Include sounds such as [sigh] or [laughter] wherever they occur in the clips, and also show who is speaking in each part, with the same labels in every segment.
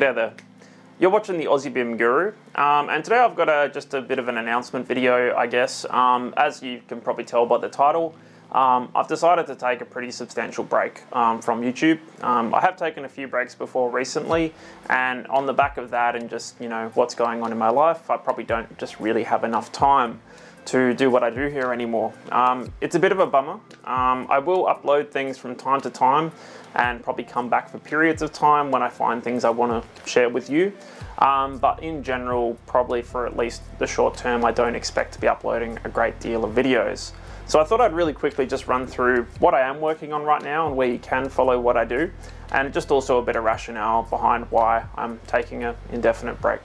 Speaker 1: G'day there. You're watching the Aussie BIM Guru, um, and today I've got a, just a bit of an announcement video, I guess. Um, as you can probably tell by the title, um, I've decided to take a pretty substantial break um, from YouTube. Um, I have taken a few breaks before recently, and on the back of that and just, you know, what's going on in my life, I probably don't just really have enough time to do what I do here anymore. Um, it's a bit of a bummer. Um, I will upload things from time to time and probably come back for periods of time when I find things I want to share with you. Um, but in general, probably for at least the short term, I don't expect to be uploading a great deal of videos. So I thought I'd really quickly just run through what I am working on right now and where you can follow what I do, and just also a bit of rationale behind why I'm taking an indefinite break.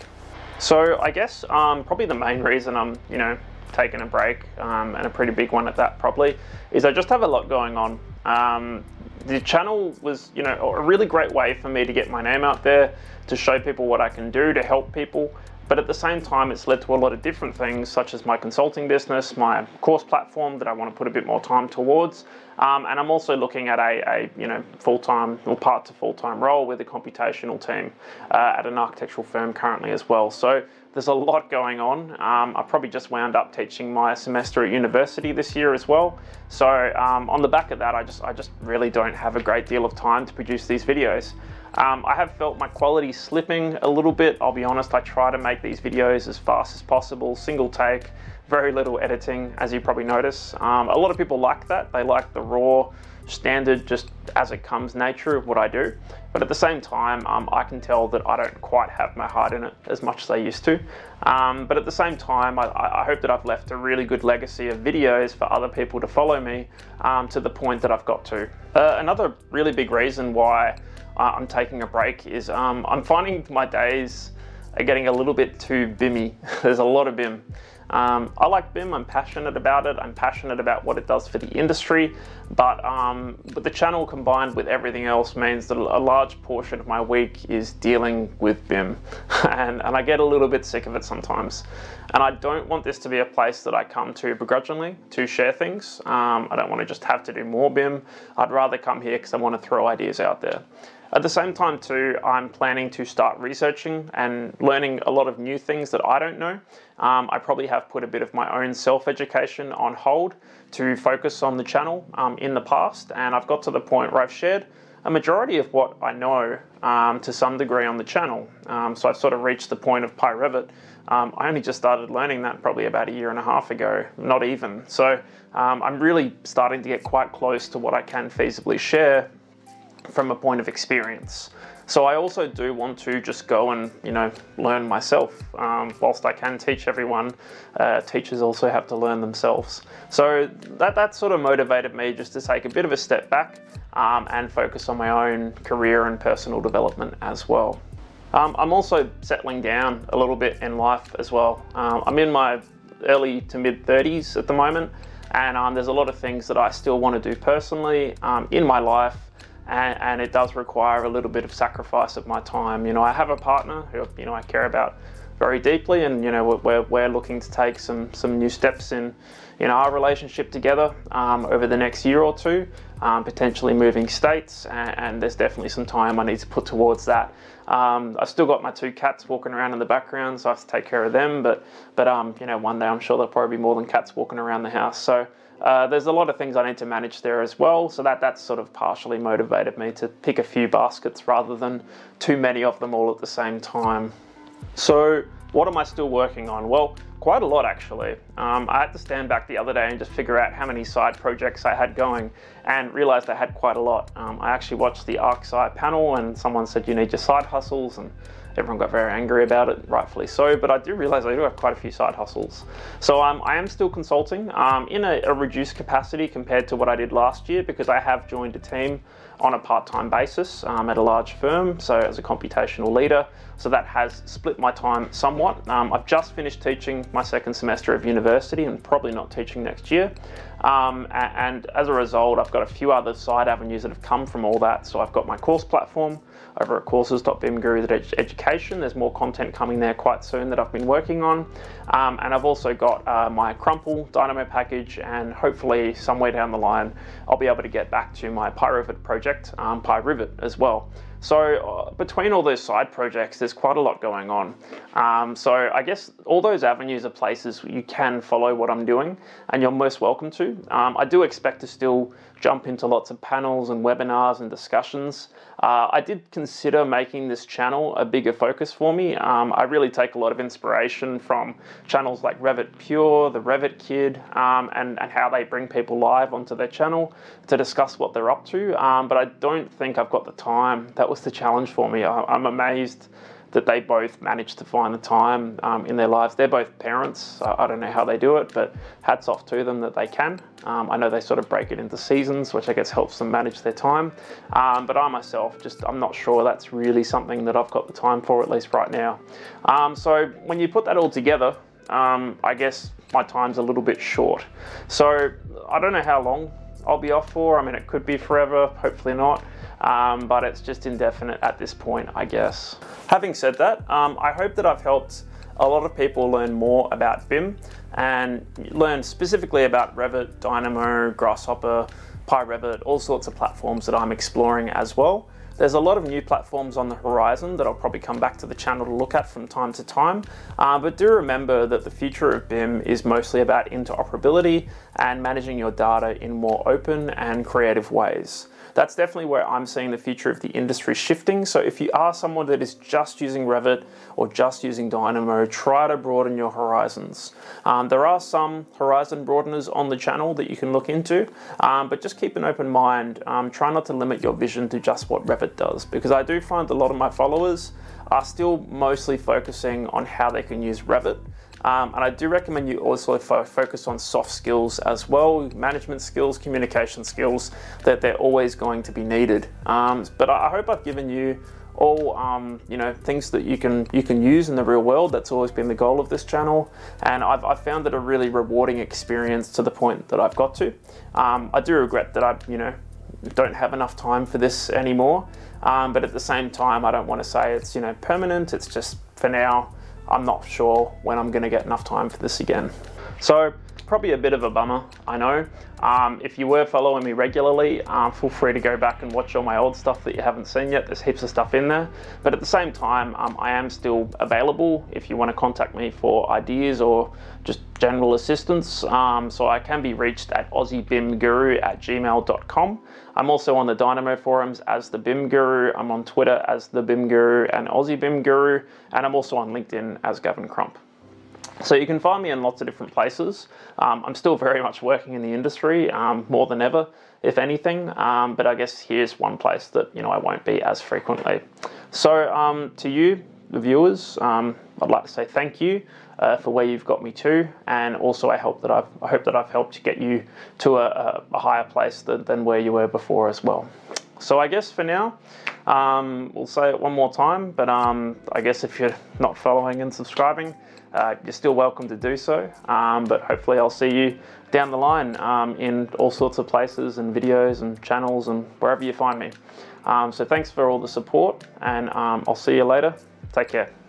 Speaker 1: So I guess um, probably the main reason I'm, you know, taken a break, um, and a pretty big one at that probably, is I just have a lot going on. Um, the channel was, you know, a really great way for me to get my name out there, to show people what I can do, to help people. But at the same time, it's led to a lot of different things, such as my consulting business, my course platform that I want to put a bit more time towards, um, and I'm also looking at a, a you know full-time or part to full-time role with a computational team uh, at an architectural firm currently as well. So there's a lot going on. Um, I probably just wound up teaching my semester at university this year as well. So um, on the back of that, I just I just really don't have a great deal of time to produce these videos. Um, I have felt my quality slipping a little bit. I'll be honest, I try to make these videos as fast as possible, single take, very little editing, as you probably notice. Um, a lot of people like that. They like the raw, standard, just as it comes nature of what I do. But at the same time, um, I can tell that I don't quite have my heart in it as much as I used to. Um, but at the same time, I, I, hope that I've left a really good legacy of videos for other people to follow me um, to the point that I've got to. Uh, another really big reason why uh, I'm taking a break is um, I'm finding my days are getting a little bit too BIMmy. [laughs] There's a lot of BIM. Um, I like BIM, I'm passionate about it, I'm passionate about what it does for the industry, but, um, but the channel combined with everything else means that a large portion of my week is dealing with BIM, [laughs] and, and I get a little bit sick of it sometimes. And I don't want this to be a place that I come to begrudgingly to share things. Um, I don't want to just have to do more BIM, I'd rather come here because I want to throw ideas out there. At the same time too, I'm planning to start researching and learning a lot of new things that I don't know. Um, I probably have put a bit of my own self-education on hold to focus on the channel um, in the past and I've got to the point where I've shared a majority of what I know um, to some degree on the channel. Um, so I've sort of reached the point of PyRevit. Um, I only just started learning that probably about a year and a half ago, not even. So um, I'm really starting to get quite close to what I can feasibly share from a point of experience. So I also do want to just go and you know learn myself. Um, whilst I can teach everyone, uh, teachers also have to learn themselves. So that that sort of motivated me just to take a bit of a step back um, and focus on my own career and personal development as well. Um, I'm also settling down a little bit in life as well. Um, I'm in my early to mid 30s at the moment, and um, there's a lot of things that I still want to do personally um, in my life and, and, it does require a little bit of sacrifice of my time. You know, I have a partner who you know I care about very deeply, and you know we're, we're looking to take some some new steps in in our relationship together um, over the next year or two, um, potentially moving states, and, and, there's definitely some time I need to put towards that. Um, I've still got my two cats walking around in the background, so I have to take care of them. But but um, you know, one day I'm sure there'll probably be more than cats walking around the house. So. Uh, there's a lot of things I need to manage there as well, so that that's sort of partially motivated me to pick a few baskets rather than too many of them all at the same time. So what am I still working on? Well, quite a lot actually. Um, I had to stand back the other day and just figure out how many side projects I had going and realized I had quite a lot. Um, I actually watched the ArcSci panel and someone said you need your side hustles and everyone got very angry about it, rightfully so, but I do realize I do have quite a few side hustles. So um, I am still consulting um, in a, a, reduced capacity compared to what I did last year because I have joined a team on a part-time basis um, at a large firm, so as a computational leader. So that has split my time somewhat. Um, I've just finished teaching my second semester of university and probably not teaching next year. Um, and as a result, I've got a few other side avenues that have come from all that. So I've got my course platform over at courses.bimguru.education. There's more content coming there quite soon that I've been working on. Um, and I've also got uh, my Crumple Dynamo package and hopefully somewhere down the line, I'll be able to get back to my PyRevit project, um, PyRevit as well. So uh, between all those side projects, there's quite a lot going on. Um, so I guess all those avenues are places you can follow what I'm doing, and you're most welcome to. Um, I do expect to still jump into lots of panels and webinars and discussions. Uh, I did consider making this channel a bigger focus for me. Um, I really take a lot of inspiration from channels like Revit Pure, the Revit Kid, um, and, and how they bring people live onto their channel to discuss what they're up to. Um, but I don't think I've got the time. That was the challenge for me. I, I'm amazed that they both managed to find the time um, in their lives. They're both parents. So I don't know how they do it, but hats off to them that they can. Um, I know they sort of break it into seasons, which I guess helps them manage their time. Um, but I myself, just I'm not sure that's really something that I've got the time for, at least right now. Um, so when you put that all together, um, I guess my time's a little bit short. So I don't know how long I'll be off for. I mean, it could be forever, hopefully not um, but it's just indefinite at this point, I guess. Having said that, um, I hope that I've helped a lot of people learn more about BIM and learn specifically about Revit, Dynamo, Grasshopper, PyRevit, all sorts of platforms that I'm exploring as well. There's a lot of new platforms on the horizon that I'll probably come back to the channel to look at from time to time, uh, but do remember that the future of BIM is mostly about interoperability and managing your data in more open and creative ways that's definitely where I'm seeing the future of the industry shifting. So if you are someone that is just using Revit or just using Dynamo, try to broaden your horizons. Um, there are some horizon broadeners on the channel that you can look into, um, but just keep an open mind. Um, try not to limit your vision to just what Revit does, because I do find a lot of my followers are still mostly focusing on how they can use Revit. Um, and I do recommend you also fo focus on soft skills as well, management skills, communication skills, that they're always going to be needed. Um, but I hope I've given you all um, you know things that you can you can use in the real world. That's always been the goal of this channel, and I've, I've found it a really rewarding experience to the point that I've got to. Um, I do regret that I you know don't have enough time for this anymore, um, but at the same time, I don't want to say it's you know permanent. It's just for now. I'm not sure when I'm going to get enough time for this again. So probably a bit of a bummer, I know. Um, if you were following me regularly, um, feel free to go back and watch all my old stuff that you haven't seen yet. There's heaps of stuff in there. But at the same time, um, I am still available if you want to contact me for ideas or just general assistance. Um, so I can be reached at aussiebimguru at gmail.com. I'm also on the Dynamo forums as the BIM Guru. I'm on Twitter as the BIM Guru and Aussie BIM Guru. And I'm also on LinkedIn as Gavin Crump. So you can find me in lots of different places. Um, I'm still very much working in the industry, um, more than ever, if anything. Um, but I guess here's one place that you know I won't be as frequently. So um, to you, the viewers, um, I'd like to say thank you uh, for where you've got me to, and also I hope that I've I hope that I've helped to get you to a, a higher place than, than where you were before as well. So I guess for now, um, we'll say it one more time, but um, I guess if you're not following and subscribing, uh, you're still welcome to do so. Um, but hopefully I'll see you down the line um, in all sorts of places and videos and channels and wherever you find me. Um, so thanks for all the support and um, I'll see you later. Take care.